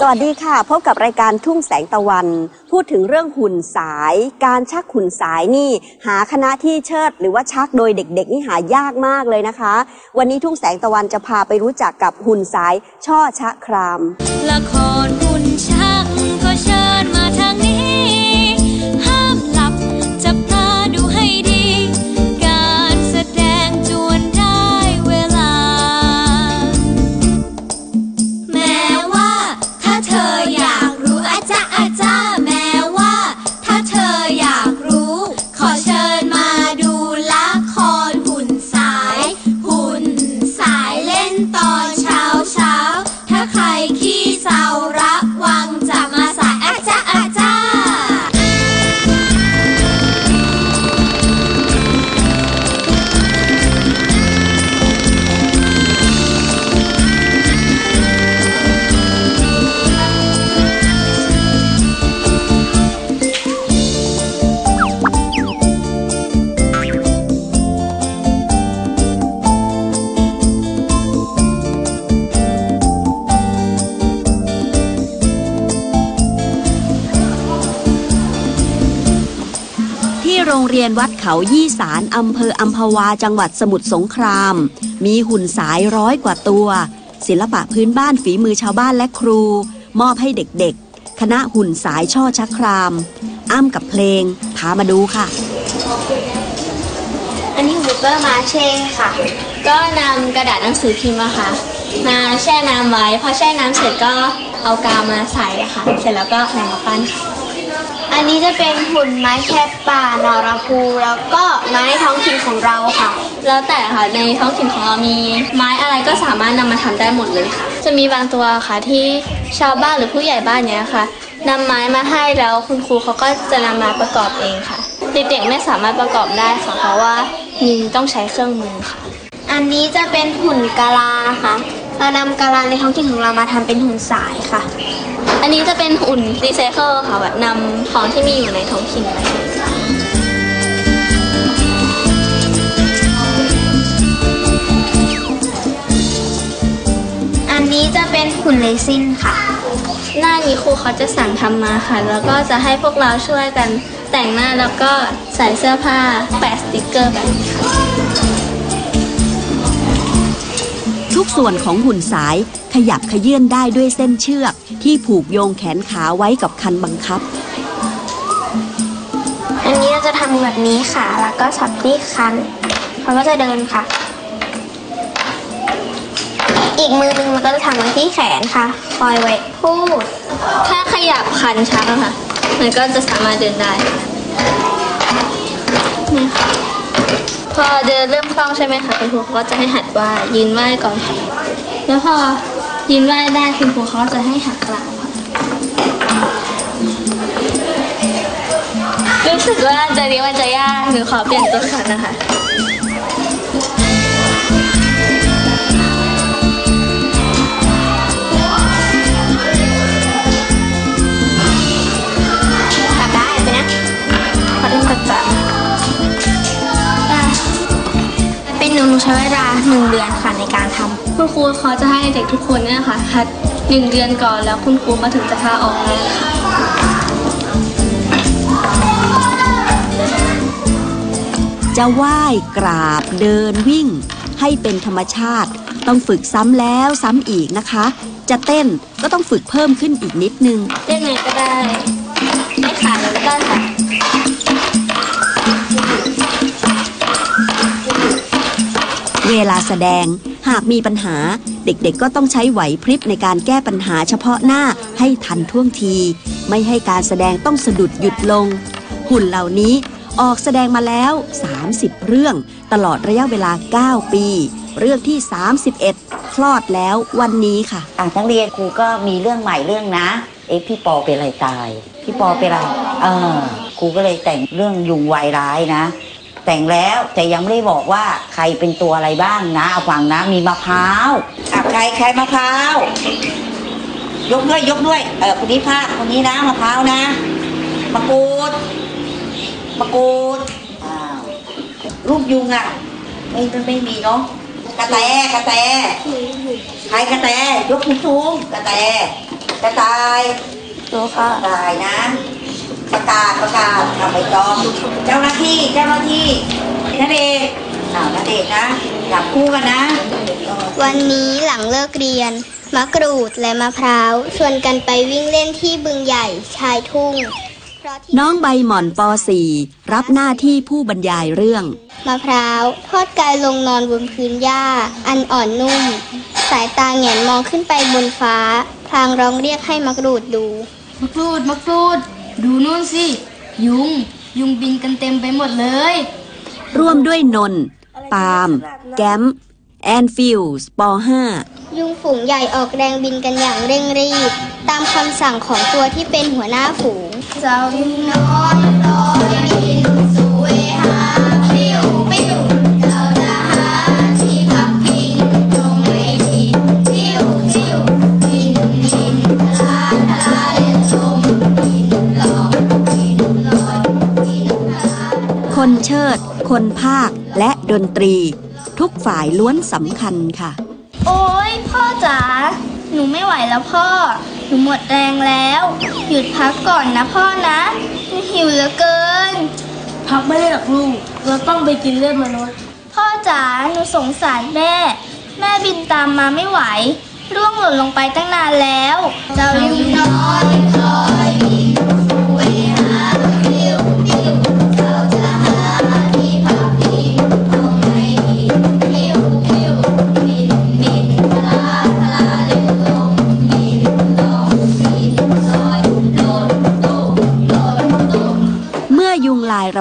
สวัสดีค่ะ พบกับรายการทุ่งแสงตะวัน พูดถึงเรื่องหุ่นสาย การชักหุ่นสายนี่ หาคณะที่เชิด หรือว่าชักโดยเด็ก ๆ นี่หายากมากเลยนะคะ วันนี้ทุ่งแสงตะวันจะพาไปรู้จักกับหุ่นสายช่อชะคราม ละครหุ่นชักก็ชั รงเรียนวัดเขายี่สารอำเภออัมพวาจังหวัดสมุทรสงคราม มีหุ่นสายร้อยกว่าตัว ศิลปะพื้นบ้านฝีมือชาวบ้านและครู มอบให้เด็กๆ คณะหุ่นสายช่อชักคราม อ้ำกับเพลง พามาดูค่ะ อันนี้บุปเปอร์มาเช่ค่ะ ก็นำกระดาษหนังสือพิมพ์อะค่ะ มาแช่น้ำไว้ พอแช่น้ำเสร็จก็เอากาวมาใส่ค่ะ เสร็จแล้วก็นำมาปั้นค่ะ อันนี้จะเป็นหุ่นไม้แค่ป่านอรภูแล้วก็ไม้ท้องถิ่นของเราค่ะ แล้วแต่ค่ะในท้องถิ่นของเรามีไม้อะไรก็สามารถนำมาทำได้หมดเลยค่ะ จะมีบางตัวค่ะที่ชาวบ้านหรือผู้ใหญ่บ้านเนี้ยค่ะนำไม้มาให้แล้วคุณครูเขาก็จะนำมาประกอบเองค่ะ เด็กๆไม่สามารถประกอบได้ค่ะเพราะว่ามีต้องใช้เครื่องมือค่ะ อันนี้จะเป็นหุ่นกะลาค่ะเรานำกะลาในท้องถิ่นของเรามาทำเป็นหุ่นสายค่ะ อันนี้จะเป็นหุ่นรีไซเคิลค่ะแบบนำของที่มีอยู่ในท้องถิ่นมาใช้อันนี้จะเป็นหุ่นเลซินค่ะ หน้านี้ครูเขาจะสั่งทำมาค่ะ แล้วก็จะให้พวกเราช่วยกันแต่งหน้าแล้วก็ใส่เสื้อผ้าแปะสติกเกอร์แบบนี้ค่ะทุกส่วนของหุ่นสายขยับขยื่นได้ด้วยเส้นเชือก ที่ผูกโยงแขนขาไว้กับคันบังคับ อันนี้เราจะทำแบบนี้ค่ะ แล้วก็สับที่คันเขาก็จะเดินค่ะ อีกมือหนึงมันก็จะทำไว้ที่แขนค่ะ คอยไว้พูด ถ้าขยับคันชักอะค่ะ มันก็จะสามารถเดินได้นี่ค่ะพอเดินเริ่มคล่องใช่ไหมคะคุณครูก็จะให้หัดว่ายืนไหว้ก่อนค่ะแล้วพอ ยืนไหว้ได้คุณครูเขาจะให้หักกล่าค่ะรู้สึกว่าจะเรียนมันจะยากหนูขอเปลี่ยนตัวก่อนนะคะทำได้ไปนะขอเล่นก่อนจ้ะเป็นหนูใช้เวลาหนึ่งเดือนค่ะในการทำ คุณครูเขาจะให้เด็กทุกคนเนี่ยค่ะคัดหนึ่งเดือนก่อนแล้วคุณครูมาถึงจะพาออกงานค่ะจะไหว้กราบเดินวิ่ง ให้เป็นธรรมชาติ ต้องฝึกซ้ำแล้วซ้ำอีกนะคะ จะเต้นก็ต้องฝึกเพิ่มขึ้นอีกนิดนึงเล่นไงก็ได้ไม่ขาดเลยก็ได้ค่ะเวลาแสดง หากมีปัญหาเด็กๆก็ต้องใช้ไหวพริบในการแก้ปัญหาเฉพาะหน้าให้ทันท่วงที ไม่ให้การแสดงต้องสะดุดหยุดลง หุ่นเหล่านี้ออกแสดงมาแล้ว 30 เรื่อง ตลอดระยะเวลา 9 ปี เรื่องที่ 31 คลอดแล้ววันนี้ค่ะ อะทั้งเรียนครูก็มีเรื่องใหม่เรื่องนะ เอ๊ะพี่ปอเป็นอะไรตาย พี่ปอเป็นอะไรเออครูก็เลยแต่งเรื่องยุงวายร้ายนะ แต่งแล้วแต่ยังไม่ได้บอกว่าใครเป็นตัวอะไรบ้างนะเอาฟังนะมีมะพร้าวอะใครใครมะพร้าวยกด้วยยกด้วยเออคนนี้ภาคคนนี้นะมะพร้าวนะมะกรูดมะกรูดอ้าวรูปยุงอะไม่ไม่ไม่มีเนาะกระแตกระแตใครกระแตยกสูงๆกระแตกระต่ายรู้ค่ะกระต่ายนะ ประกาศประกาศทำไปจองเจ้าหน้าที่เจ้าหน้าที่นาเดชน์อ้าวนาเดชน์นะจับคู่กันนะ วันนี้หลังเลิกเรียน มะกรูดและมะพร้าวชวนกันไปวิ่งเล่นที่บึงใหญ่ชายทุ่งเพราะที่น้องใบหม่อนป .4 รับหน้าที่ผู้บรรยายเรื่อง มะพร้าวทอดกายลงนอนบนพื้นหญ้า อันอ่อนนุ่ม สายตาแหงนมองขึ้นไปบนฟ้า พลางร้องเรียกให้มะกรูดดู มะกรูดมะกรูด ดูนู่นสิ ยุง ยุงบินกันเต็มไปหมดเลย ร่วมด้วยนนท์ปาล์มแก้ม แอนฟิลส์ป .5 ยุงฝูงใหญ่ออกแรงบินกันอย่างเร่งรีบ ตามคำสั่งของตัวที่เป็นหัวหน้าฝูง เจ้ายุงน้อยลอย เชิด คนภาคและดนตรี ทุกฝ่ายล้วนสำคัญค่ะ โอ๊ยพ่อจ๋าหนูไม่ไหวแล้วพ่อ หนูหมดแรงแล้ว หยุดพักก่อนนะพ่อนะหนูหิวเหลือเกิน พักไม่ได้หรอกลูก เราต้องไปกินเลือดมนุษย์ พ่อจ๋าหนูสงสารแม่ แม่บินตามมาไม่ไหว ร่วงหล่นลงไปตั้งนานแล้ว เจ้ายุงน้อย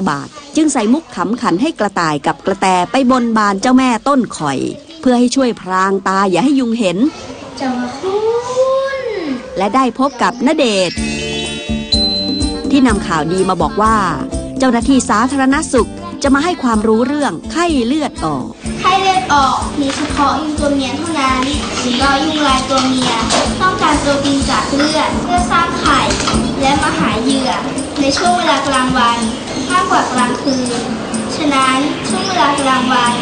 บาดจึงใส่มุกขำขันให้กระต่ายกับกระแตไปบนบานเจ้าแม่ต้นข่อย เพื่อให้ช่วยพรางตาอย่าให้ยุงเห็นจะมาคุณและได้พบกับณเดชที่นำข่าวดีมาบอกว่า เจ้าหน้าที่สาธารณสุขจะมาให้ความรู้เรื่องไข้เลือดออก ไข้เลือดออกมีเฉพาะยุงตัวเมียเท่านั้นหรือว่ายุงลายตัวเมีย ต้องการโปรตีนจากเลือดเพื่อสร้างไข่ และมาหาเหยื่อ ในช่วงเวลากลางวัน มากกว่ากลางคืน ฉะนั้นช่วงเวลากลางวัน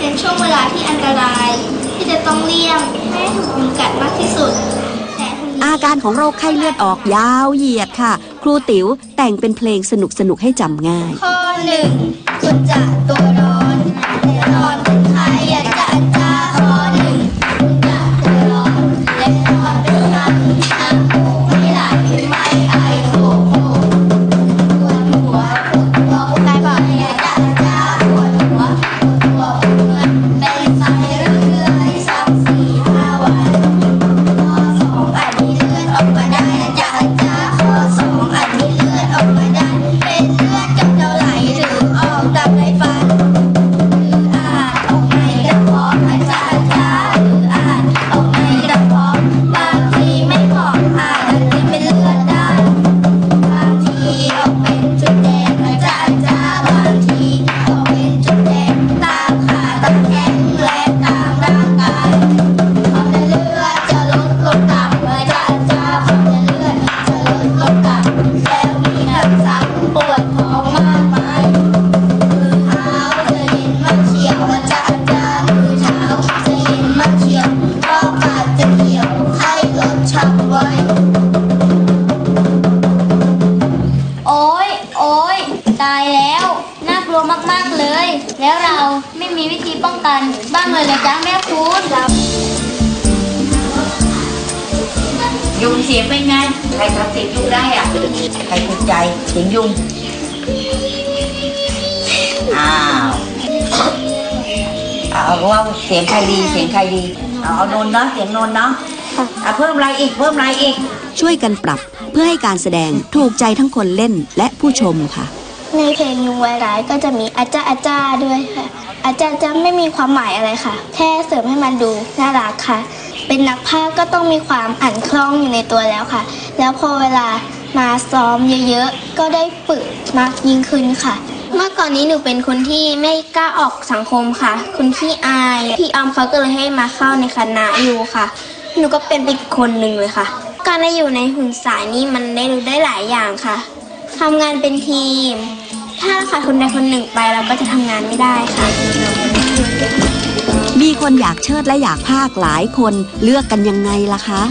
เป็นช่วงเวลาที่อันตราย ที่จะต้องเลี่ยงไม่ให้ถูกยุงกัดมากที่สุดแต่ทั้งนี้อาการของโรคไข้เลือดออกยาวเหยียดค่ะ ครูติ๋วแต่งเป็นเพลงสนุกๆให้จำง่าย ข้อหนึ่งคุณจะตัวร้อน เอาว่าเสียงใครดีเสียงใครดีเอาเอานนท์เนาะเสียงนนท์เนาะอะเพิ่มอะไรอีกเพิ่มอะไรอีก ช่วยกันปรับเพื่อให้การแสดงถูกใจทั้งคนเล่นและผู้ชมค่ะ ในเพลงยุงไวร้ายก็จะมีอาจาอาจาด้วยค่ะ อาจาจะไม่มีความหมายอะไรค่ะ แค่เสริมให้มันดูน่ารักค่ะ เป็นนักพากย์ก็ต้องมีความอ่านคล่องอยู่ในตัวแล้วค่ะ แล้วพอเวลามาซ้อมเยอะๆ ก็ได้ฝึกมากยิ่งขึ้นค่ะ เมื่อก่อนนี้หนูเป็นคนที่ไม่กล้าออกสังคมค่ะ คนที่อาย พี่ออมเขาก็เลยให้มาเข้าในคณะอยู่ค่ะ หนูก็เป็นอีกคนหนึ่งเลยค่ะ การได้อยู่ในหุ่นสายนี่มันได้รู้ได้หลายอย่างค่ะทำงานเป็นทีม ถ้าเราขาดคนใดคนหนึ่งไปเราก็จะทำงานไม่ได้ค่ะ มีคนอยากเชิดและอยากภาคหลายคนเลือกกันยังไงล่ะคะ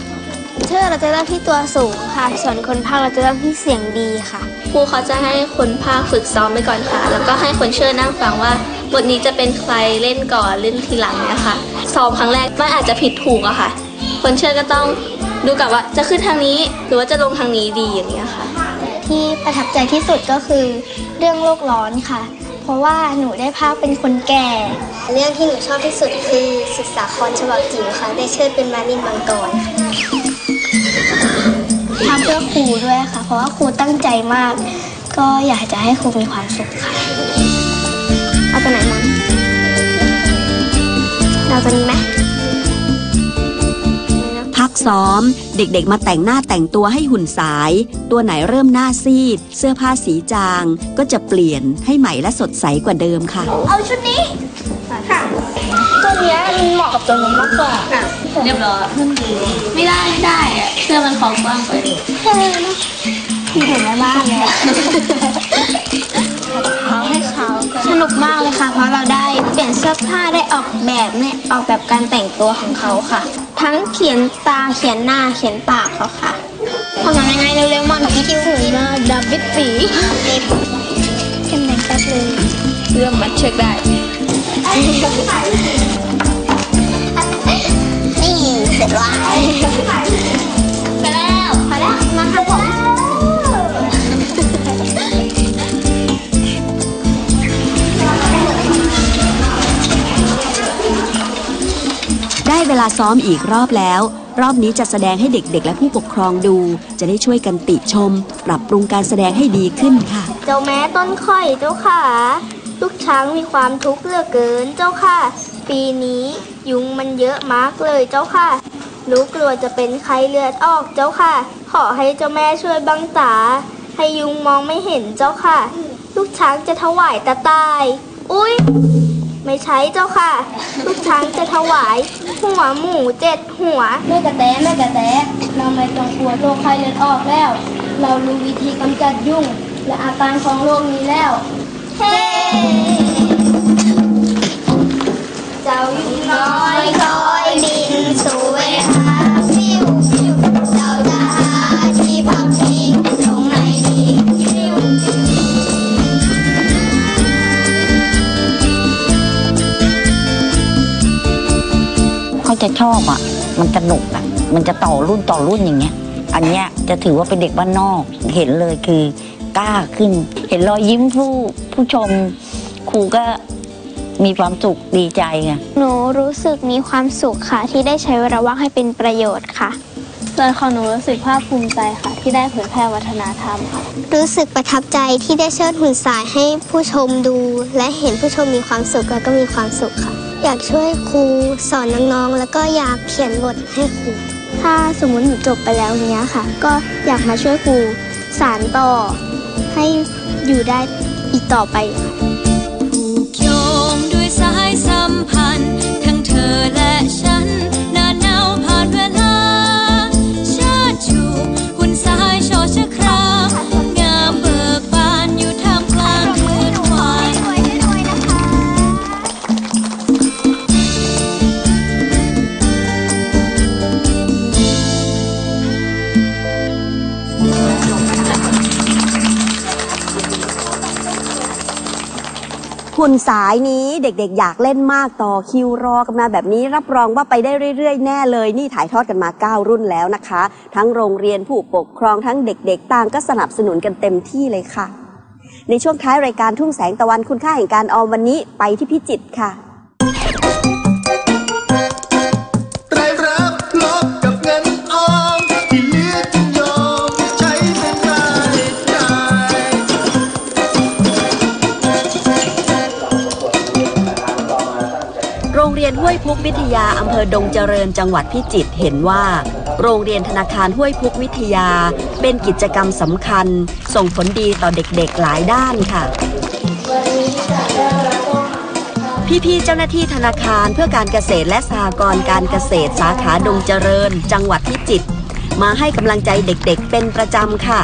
เชื่อเราจะเริ่มที่ตัวสูงค่ะ ส่วนคนภาคเราจะเริ่มที่เสียงดีค่ะ ครูเขาจะให้คนภาคฝึกซ้อมไปก่อนค่ะ แล้วก็ให้คนเชิญนั่งฟังว่าบทนี้จะเป็นใครเล่นก่อนเล่นทีหลังเนี่ยค่ะซ้อมครั้งแรกมันอาจจะผิดถูกอะค่ะ คนเชิญก็ต้องดูกับว่าจะขึ้นทางนี้หรือว่าจะลงทางนี้ดีอย่างเงี้ยค่ะ ที่ประทับใจที่สุดก็คือเรื่องโลกร้อนค่ะ เพราะว่าหนูได้ภาคเป็นคนแก่ เรื่องที่หนูชอบที่สุดคือศึกษาคอนฉบับจิ๋วค่ะ ได้เชิดเป็นมารินบังกร ทำเพื่อครูด้วยค่ะ เพราะว่าครูตั้งใจมาก ก็อยากจะให้ครูมีความสุขค่ะ เอาตัวไหนมันเอาตัวนี้ไหมพัก ซ้อม เด็กๆ มาแต่งหน้าแต่งตัวให้หุ่นสาย ตัวไหนเริ่มหน้าซีด เสื้อผ้าสีจาง ก็จะเปลี่ยนให้ใหม่และสดใสกว่าเดิมค่ะ เอาชุดนี้ค่ะตัวเนี้ยมันเหมาะกับตัวหนูมากกว่าเรียบร้อยไม่ได้ไม่ได้อะเสื้อมันของกว้างไปใช่เนาะพี่เห็นแม่บ้านเลยอะ สนุกมากเลยค่ะ เพราะเราได้เปลี่ยนเสื้อผ้าได้ออกแบบเนี่ยออกแบบการแต่งตัวของเขาค่ะ ทั้งเขียนตาเขียนหน้าเขียนปากเขาค่ะทำยังไงเร็วๆมันพี่คิวหูหน้าดำปิดปีเข้มแดงแป๊บเลยเรื่องมัดเช็คได้ ลาซ้อมอีกรอบแล้ว รอบนี้จะแสดงให้เด็กๆ และผู้ปกครองดู จะได้ช่วยกันติชม ปรับปรุงการแสดงให้ดีขึ้นค่ะ เจ้าแม้ต้นข่อยเจ้าค่ะ ลูกช้างมีความทุกข์เหลือเกินเจ้าค่ะ ปีนี้ยุงมันเยอะมากเลยเจ้าค่ะลูกกลัวจะเป็นไข้เลือดออกเจ้าค่ะ ขอให้เจ้าแม่ช่วยบังตา ให้ยุงมองไม่เห็นเจ้าค่ะ ลูกช้างจะถวายตาตาย อุ้ย ไม่ใช่เจ้าค่ะ ลูกช้างจะถวาย หัวหมูเจ็ดหัว แม่กระแตแม่กระแตเราไม่ต้องกลัวโรคไข้เลือดออกแล้ว เรารู้วิธีกำจัดยุงและอาการของโรคนี้แล้ว เฮ้เจ้ายุงน้อยคอยบินสู่เจะชอบอะ มันสนุกอะ มันจะต่อรุ่นต่อรุ่นอย่างเงี้ย อันเนี้ยจะถือว่าเป็นเด็กบ้านนอก เห็นเลยคือกล้าขึ้น เห็นรอยยิ้มผู้ผู้ชม ครูก็มีความสุขดีใจไง หนูรู้สึกมีความสุขค่ะ ที่ได้ใช้เวลาว่างให้เป็นประโยชน์ค่ะ ส่วนของหนูรู้สึกภาคภูมิใจค่ะ ที่ได้เผยแพร่วัฒนธรรมค่ะ รู้สึกประทับใจที่ได้เชิดหุ่นสายให้ผู้ชมดู และเห็นผู้ชมมีความสุขแล้วก็มีความสุขค่ะ อยากช่วยครูสอนน้องๆ แล้วก็อยากเขียนบทให้ครู ถ้าสมมติหนูจบไปแล้วเนี้ยค่ะ ก็อยากมาช่วยครูสารต่อให้อยู่ได้อีกต่อไปค่ะ หุ่นสายนี้เด็กๆ อยากเล่นมากต่อคิวรอกันมาแบบนี้รับรองว่าไปได้เรื่อยๆ แน่เลย นี่ถ่ายทอดกันมา 9 รุ่นแล้วนะคะ ทั้งโรงเรียนผู้ปกครองทั้งเด็กๆ ต่างก็สนับสนุนกันเต็มที่เลยค่ะ ในช่วงท้ายรายการทุ่งแสงตะวันคุณค่าแห่งการออมวันนี้ไปที่พิจิตรค่ะ ห้วยพุกวิทยาอำเภอดงเจริญจังหวัดพิจิตรเห็นว่า โรงเรียนธนาคารห้วยพุกวิทยา เป็นกิจกรรมสำคัญ ส่งผลดีต่อเด็กๆหลายด้านค่ะ พี่ๆเจ้าหน้าที่ธนาคารเพื่อการเกษตรและสหกรณ์การเกษตรสาขาดงเจริญ จังหวัดพิจิตรมาให้กำลังใจเด็กๆ เป็นประจำค่ะ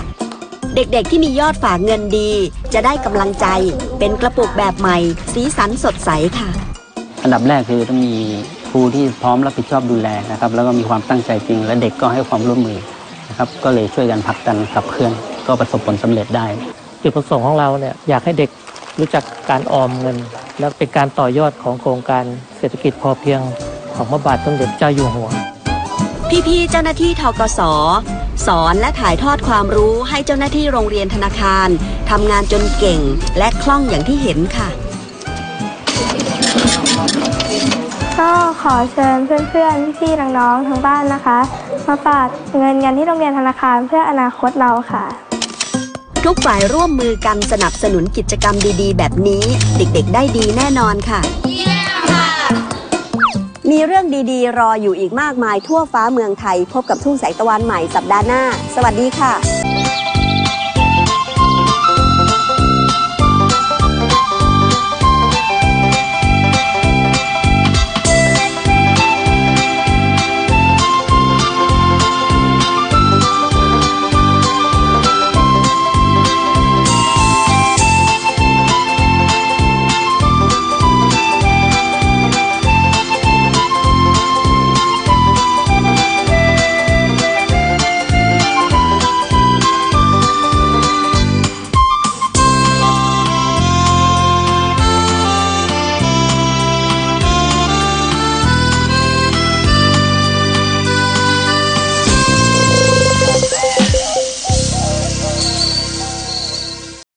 เด็กๆ ที่มียอดฝากเงินดี จะได้กำลังใจ เป็นกระปุกแบบใหม่ สีสันสดใสค่ะ อันดับแรกคือต้องมีครูที่พร้อมรับผิดชอบดูแลนะครับ แล้วก็มีความตั้งใจจริง และเด็กก็ให้ความร่วมมือนะครับ ก็เลยช่วยกันผลักดันขับเคลื่อน ก็ประสบผลสำเร็จได้ จุดประสงค์ของเราเนี่ยอยากให้เด็กรู้จักการออมเงิน และเป็นการต่อยอดของโครงการเศรษฐกิจพอเพียงของพระบาทสมเด็จเจ้าอยู่หัว พี่ๆเจ้าหน้าที่ทกสสอนและถ่ายทอดความรู้ให้เจ้าหน้าที่โรงเรียนธนาคารทำงานจนเก่งและคล่องอย่างที่เห็นค่ะ ก็ขอเชิญเพื่อนๆพี่ๆน้องๆทั้งบ้านนะคะ มาฝากเงินกันที่โรงเรียนธนาคารเพื่ออนาคตเราค่ะ ทุกฝ่ายร่วมมือกันสนับสนุนกิจกรรมดีๆ แบบนี้ เด็กๆ ได้ดีแน่นอนค่ะ มีเรื่องดีๆ รออยู่อีกมากมายทั่วฟ้าเมืองไทย พบกับทุ่งแสงตะวันใหม่สัปดาห์หน้า สวัสดีค่ะ